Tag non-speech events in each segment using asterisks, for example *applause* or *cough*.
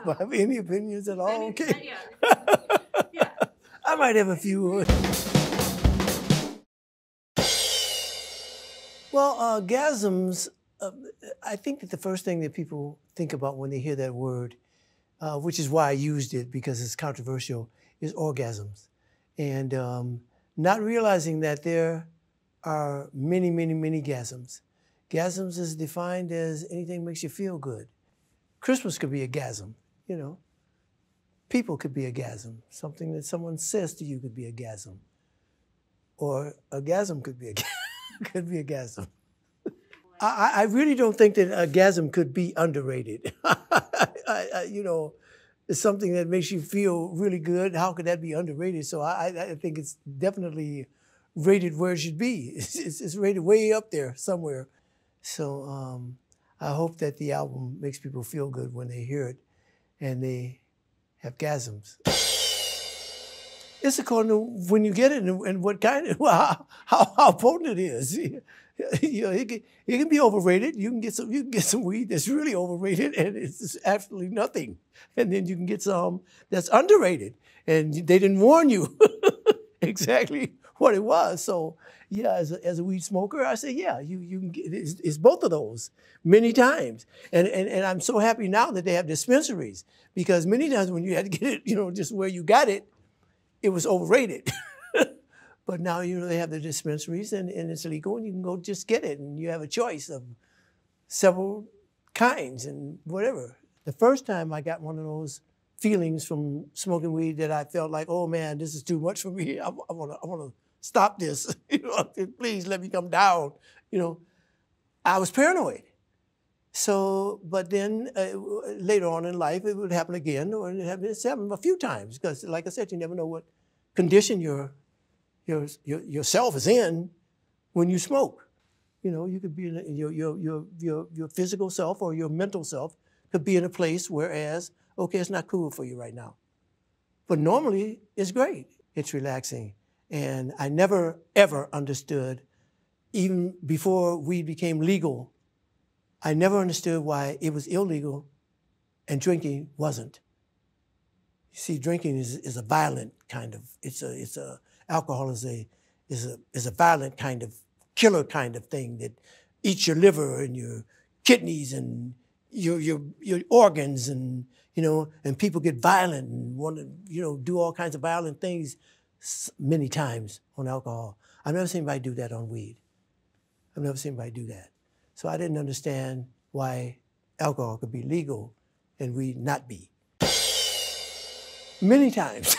If I *laughs* have any opinions at all, Any- okay. Yeah. yeah. *laughs* I might have a few. Well, uh, gasms, uh, I think that the first thing that people think about when they hear that word, uh, which is why I used it because it's controversial, is orgasms. And um, not realizing that there are many, many, many gasms. Gasms is defined as anything makes you feel good. Christmas could be a gasm, you know. People could be a gasm. Something that someone says to you could be a gasm. Or a gasm could be a *laughs* could be a gasm. I, I really don't think that a gasm could be underrated. *laughs* I, I, you know, it's something that makes you feel really good. How could that be underrated? So I, think it's definitely rated where it should be. *laughs* It's, it's, it's rated way up there somewhere. So um, I hope that the album makes people feel good when they hear it and they have gasms. It's according to when you get it and, what kind *laughs* of how, how, how potent it is. *laughs* you know, it can, it can be overrated. You can get some you can get some weed that's really overrated and it's absolutely nothing. And then you can get some that's underrated and they didn't warn you *laughs* exactly what it was. So yeah, as a, as a weed smoker, I say yeah, you you can get it's, it's both of those many times. And, and and I'm so happy now that they have dispensaries because many times when you had to get it, you know, just where you got it, it was overrated. *laughs* but now you know they have the dispensaries and, and it's legal and you can go just get it and you have a choice of several kinds and whatever. The first time I got one of those feelings from smoking weed that I felt like, oh man, this is too much for me. I, I want to I wanna stop this. *laughs* you know, please let me come down. You know, I was paranoid. So, but then uh, later on in life, it would happen again, or it happened, it's happened a few times because, like I said, you never know what condition your, your, your yourself is in when you smoke. You know, you could be in your, your, your, your, your physical self or your mental self could be in a place whereas, okay, it's not cool for you right now. But normally, it's great. It's relaxing. And I never, ever understood, even before weed became legal, I never understood why it was illegal and drinking wasn't. You see, drinking is, is a violent kind of, it's a, it's a, alcohol is a, is a, is a violent kind of, killer kind of thing that eats your liver and your kidneys and your, your, your organs and, you know, and people get violent and want to, you know, do all kinds of violent things many times on alcohol. I've never seen anybody do that on weed. I've never seen anybody do that. So I didn't understand why alcohol could be legal and weed not be. Many times.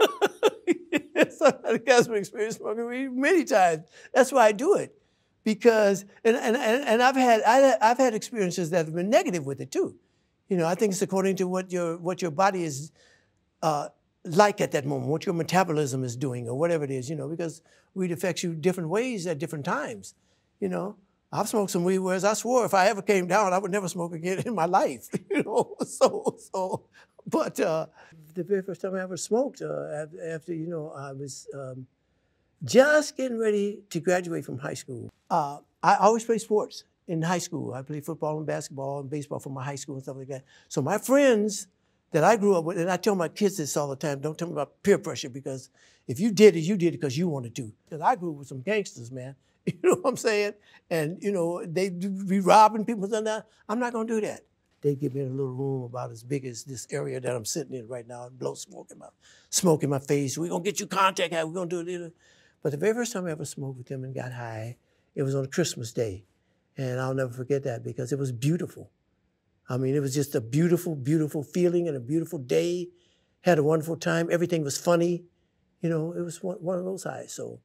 *laughs* Somebody has been experienced smoking weed many times. That's why I do it. Because, and, and, and and I've had, I, I've had experiences that have been negative with it too. You know, I think it's according to what your, what your body is uh, like at that moment, what your metabolism is doing or whatever it is, you know, because weed affects you different ways at different times. You know, I've smoked some weed whereas I swore if I ever came down, I would never smoke again *laughs* in my life. *laughs* You know, *laughs* so so. But uh, the very first time I ever smoked, uh, after you know, I was um, just getting ready to graduate from high school. Uh, I always played sports in high school. I played football and basketball and baseball for my high school and stuff like that. So my friends that I grew up with, and I tell my kids this all the time, don't tell me about peer pressure because if you did it, you did it because you wanted to. Because I grew up with some gangsters, man. *laughs* You know what I'm saying? And, you know, they be robbing people and that. I'm not going to do that. They give me a little room about as big as this area that I'm sitting in right now and blow smoke in my, smoke in my face. We're going to get you contact. We're going to do it. But the very first time I ever smoked with them and got high, it was on a Christmas Day. And I'll never forget that because it was beautiful. I mean, it was just a beautiful, beautiful feeling and a beautiful day. Had a wonderful time. Everything was funny. You know, it was one, one of those highs. So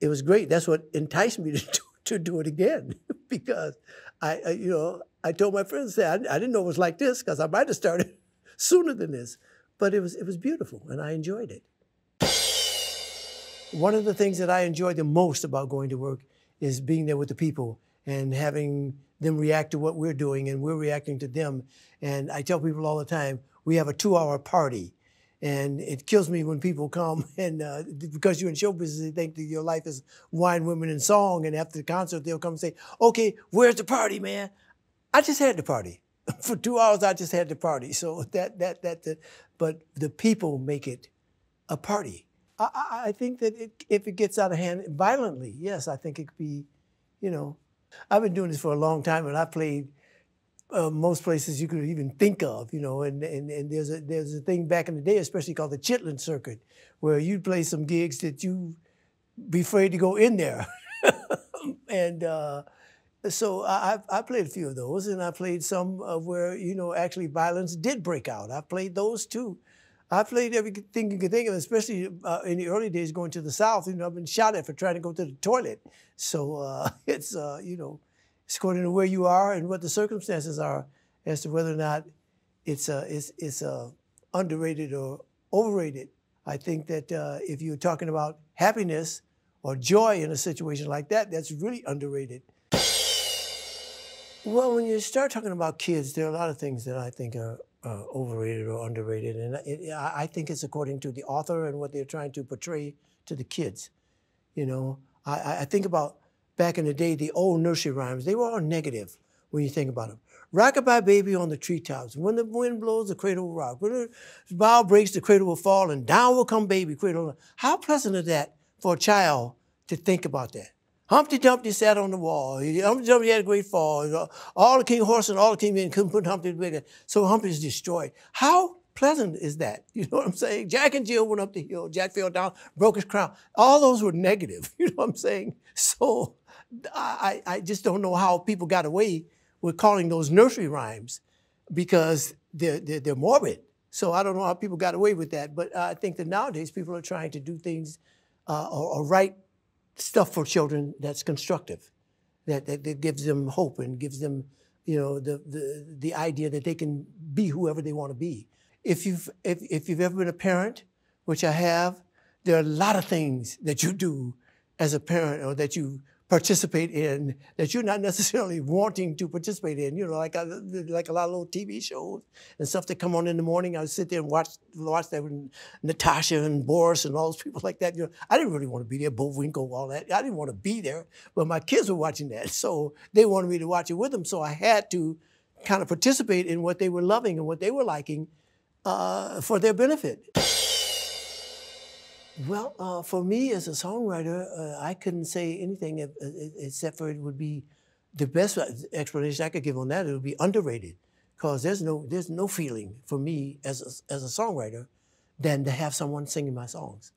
it was great. That's what enticed me *laughs* to do, to do it again *laughs* because I, I, you know, I told my friends that I, I didn't know it was like this because I might have started *laughs* sooner than this, but it was it was beautiful and I enjoyed it. One of the things that I enjoy the most about going to work is being there with the people and having them react to what we're doing and we're reacting to them. And I tell people all the time, we have a two-hour party. And it kills me when people come *laughs* and uh, because you're in show business, they think that your life is wine, women, and song. And after the concert, they'll come and say, "Okay, where's the party, man?" I just had the party. *laughs* For two hours, I just had the party. So that that that, but the people make it a party. I, I, I think that it, if it gets out of hand violently, yes, I think it could be, you know, I've been doing this for a long time, and I played uh, most places you could even think of, you know. And, and, and there's a there's a thing back in the day, especially called the Chitlin Circuit, where you'd play some gigs that you be afraid to go in there. *laughs* and uh, so I, I played a few of those, and I played some of where you know actually violence did break out. I played those too. I played everything you could think of, especially uh, in the early days going to the South. You know, I've been shot at for trying to go to the toilet. So uh, *laughs* it's, uh, you know, it's according to where you are and what the circumstances are as to whether or not it's, uh, it's, it's uh, underrated or overrated. I think that uh, if you're talking about happiness or joy in a situation like that, that's really underrated. Well, when you start talking about kids, there are a lot of things that I think are uh, overrated or underrated. And it, I think it's according to the author and what they're trying to portray to the kids. You know, I, I think about back in the day, the old nursery rhymes, they were all negative when you think about them. Rockabye baby on the treetops. When the wind blows, the cradle will rock. When the bough breaks, the cradle will fall, and down will come baby, cradle. How pleasant is that for a child to think about that? Humpty Dumpty sat on the wall. Humpty Dumpty had a great fall. All the king horses and all the king men couldn't put Humpty together. So Humpty's destroyed. How pleasant is that? *laughs* You know what I'm saying? Jack and Jill went up the hill. Jack fell down, broke his crown. All those were negative. *laughs* You know what I'm saying? So I, I just don't know how people got away with calling those nursery rhymes because they're, they're, they're morbid. So I don't know how people got away with that. But I think that nowadays people are trying to do things uh, or, or write stuff for children that's constructive, that, that, that gives them hope and gives them, you know, the, the, the idea that they can be whoever they want to be. If you've, if, if you've ever been a parent, which I have, there are a lot of things that you do as a parent or that you participate in that you're not necessarily *laughs* wanting to participate in. You know, like I, like a lot of little TV shows and stuff that come on in the morning. I would sit there and watch watch that with Natasha and Boris and all those people like that. You know, I didn't really want to be there, Bullwinkle, all that. I didn't want to be there, but my kids were watching that, so they wanted me to watch it with them. So I had to kind of participate in what they were loving and what they were liking uh, for their benefit. Well, uh, for me as a songwriter, uh, I couldn't say anything uh, except for it would be the best explanation I could give on that. It would be underrated, because there's no there's no feeling for me as a, as a songwriter than to have someone singing my songs.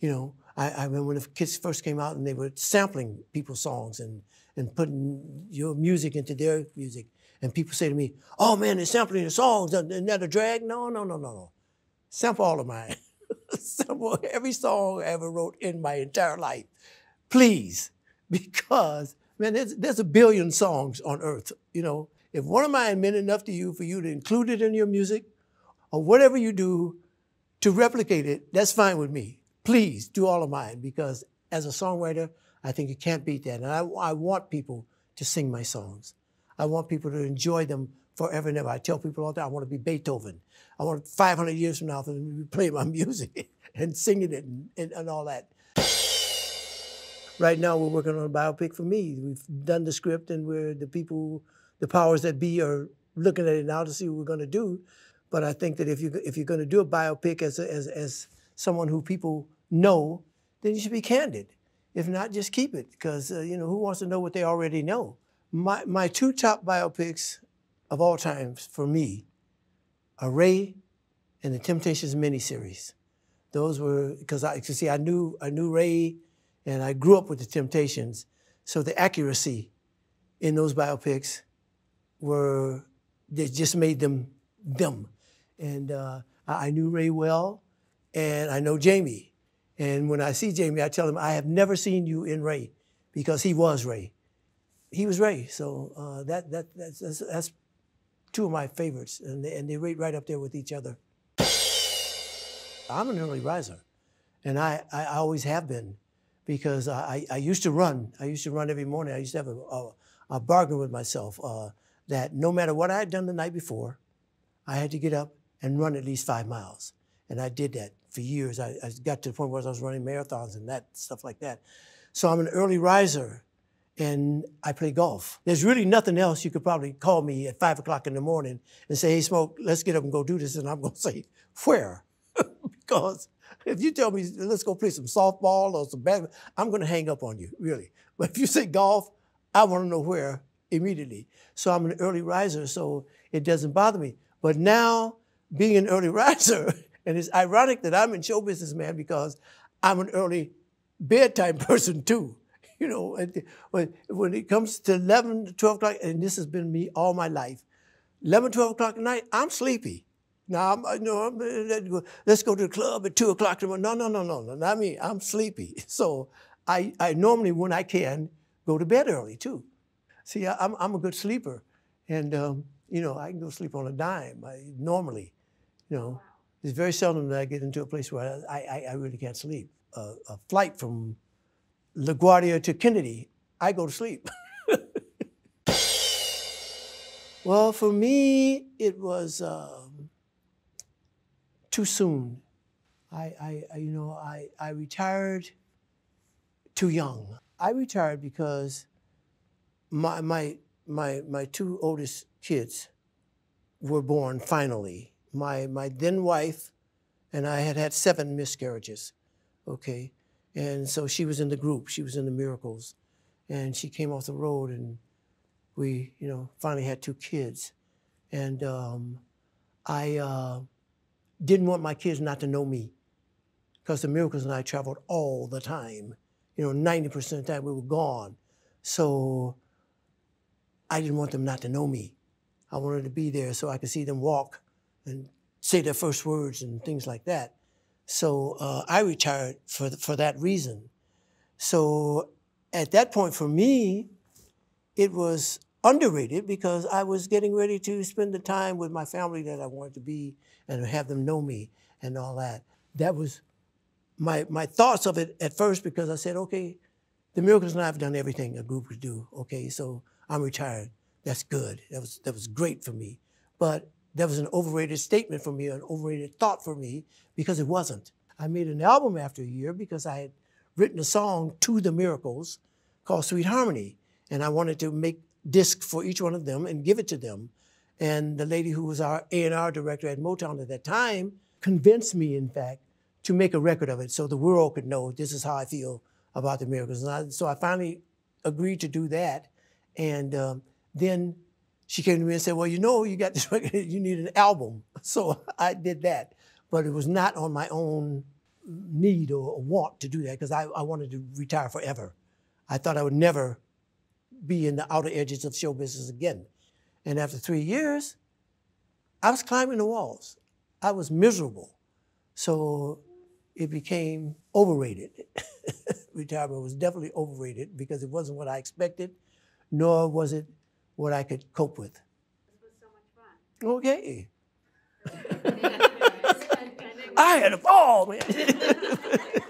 You know, I, I remember when the kids first came out and they were sampling people's songs and and putting your music into their music, and people say to me, "Oh man, they're sampling the songs. Isn't that a drag?" No, no, no, no, no. Sample all of mine. *laughs* *laughs* every song I ever wrote in my entire life. Please, *laughs* because man, there's, there's a billion songs on earth. You know, if one of mine meant enough to you for you to include it in your music, or whatever you do to replicate it, that's fine with me. Please do all of mine because as a songwriter, I think you can't beat that. And I, I want people to sing my songs. I want people to enjoy them forever and ever. I tell people all the time, I want to be Beethoven. I want 500 years from now for them to play my *laughs* music and singing it and, and, and, all that. Right now, we're working on a biopic for me. We've done the script, and we're the people, the powers that be, are looking at it now to see what we're going to do. But I think that if you if you're going to do a biopic as a, as as someone who people know, then you should be candid. If not, just keep it because uh, you know who wants to know what they already know. My my two top biopics of all times for me Ray and the Temptations miniseries. Those were because I you see I knew I knew Ray and I grew up with the Temptations, so the accuracy in those biopics were they just made them them. And uh, I knew Ray well, and I know Jamie. And when I see Jamie, I tell him I have never seen you in Ray, because he was Ray. He was Ray. So uh, that that that's, that's, that's two of my favorites, and they, and they rate right up there with each other. I'm an early riser, and I, I always have been because I, I used to run. I used to run every morning. I used to have a, a, a bargain with myself uh, that no matter what I had done the night before, I had to get up and run at least five miles. And I did that for years. I, I got to the point where I was running marathons and that stuff like that. So I'm an early riser. And I play golf. There's really nothing else you could probably call me at five o'clock in the morning and say, hey, Smoke, let's get up and go do this. And I'm going to say, where? *laughs* because if you tell me, let's go play some softball or some badminton, I'm going to hang up on you, really. But if you say golf, I want to know where immediately. So I'm an early riser, so it doesn't bother me. But now, being an early *laughs* riser, and it's ironic that I'm in show business, man, because I'm an early bedtime *laughs* person too. You know, when, when it comes to 11, 12 o'clock, and this has been me all my life, 11, 12 o'clock at night, I'm sleepy. Now, I'm, you know, let's go to the club at 2 o'clock tomorrow. No, no, no, no, no, not me. I'm sleepy. *laughs* So I, I normally, when I can, go to bed early too. See, I, am I'm a good sleeper. And, um, you know, I can go sleep on a dime I, normally. You know, it's very seldom that I get into a place where I, I, I really can't sleep. Uh, a flight from LaGuardia to Kennedy, I go to sleep. *laughs* well, for me, it was um, too soon. I, I, you know, I, I retired too young. I retired because my, my, my, my two oldest kids were born finally. My, my then wife and I had had seven miscarriages, okay? And so she was in the group, she was in the miracles. And she came off the road and we, you know, finally had two kids. And um, I uh, didn't want my kids not to know me because the miracles and I traveled all the time. You know, 90% of the time we were gone. So I didn't want them not to know me. I wanted to be there so I could see them walk and say their first words and things like that. So uh, I retired for, for that reason. So at that point for me, it was underrated because I was getting ready to spend the time with my family that I wanted to be and have them know me and all that. That was my, my thoughts of it at first because I said, okay, the miracles and I have done everything a group could do. Okay, so I'm retired. That's good. That was, that was great for me. But that was an overrated statement for me, an overrated thought for me, because it wasn't. I made an album after a year because I had written a song to the Miracles called Sweet Harmony. And I wanted to make discs for each one of them and give it to them. And the lady who was our A&R director at Motown at that time convinced me, in fact, to make a record of it so the world could know this is how I feel about the Miracles. And I, so I finally agreed to do that. And um, then she came to me and said, Well, you know, you got this *laughs* record, you need an album. *laughs* So I did that. But it was not on my own need or want to do that because I, I wanted to retire forever. I thought I would never be in the outer edges of show business again. And after three years, I was climbing the walls. I was miserable. So it became overrated. *laughs* Retirement was definitely overrated because it wasn't what I expected, nor was it what I could cope with. This was so much fun. Okay. *laughs* I had a ball, man. *laughs*